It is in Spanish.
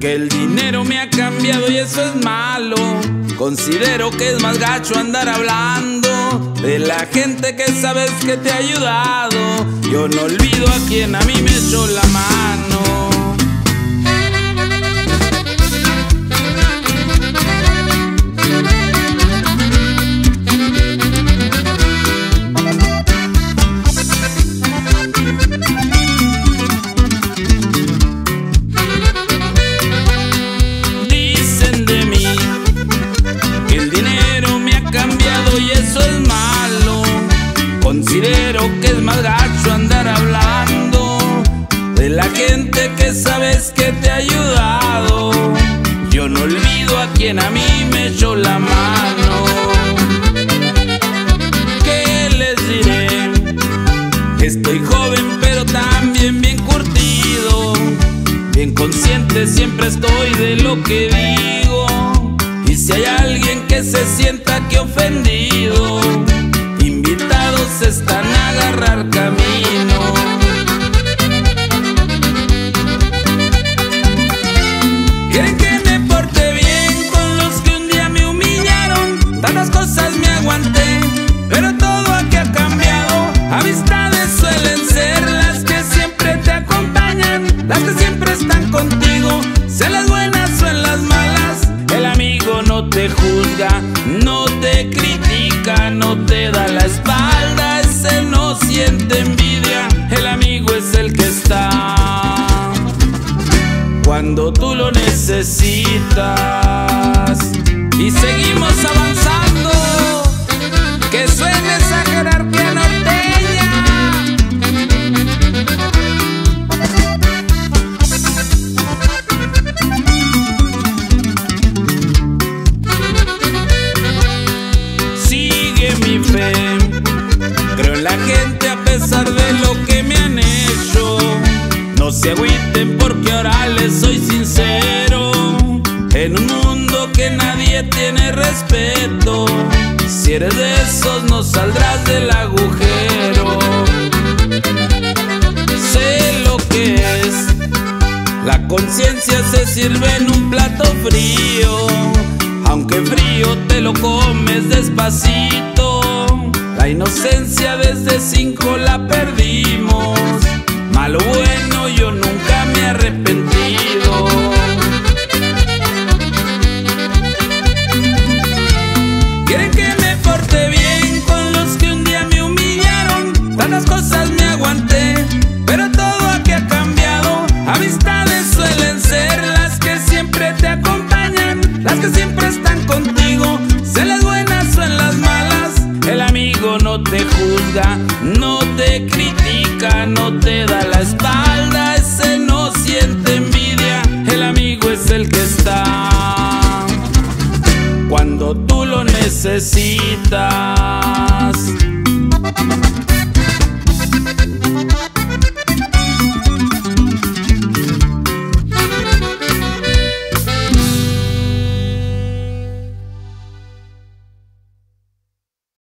Que el dinero me ha cambiado y eso es malo. Considero que es más gacho andar hablando de la gente que sabes que te ha ayudado. Yo no olvido a quien a mí me echó la mano. Que es más gacho andar hablando de la gente que sabes que te ha ayudado. Yo no olvido a quien a mí me echó la mano. ¿Qué les diré? Estoy joven pero también bien curtido. Bien consciente siempre estoy de lo que digo. Y si hay alguien que se sienta que ofendido, a agarrar camino. Siente envidia. El amigo es el que está cuando tú lo necesitas. Y seguimos avanzando, que suene esa jerarquía norteña. Sigue mi fe, creo en la gente a pesar de lo que me han hecho. No se agüiten porque ahora les soy sincero. En un mundo que nadie tiene respeto, si eres de esos no saldrás del agujero. Sé lo que es, la conciencia se sirve en un plato frío. Aunque frío te lo comes despacito. La inocencia desde cinco la perdimos. No te critica, no te da la espalda, ese no siente envidia. El amigo es el que está cuando tú lo necesitas.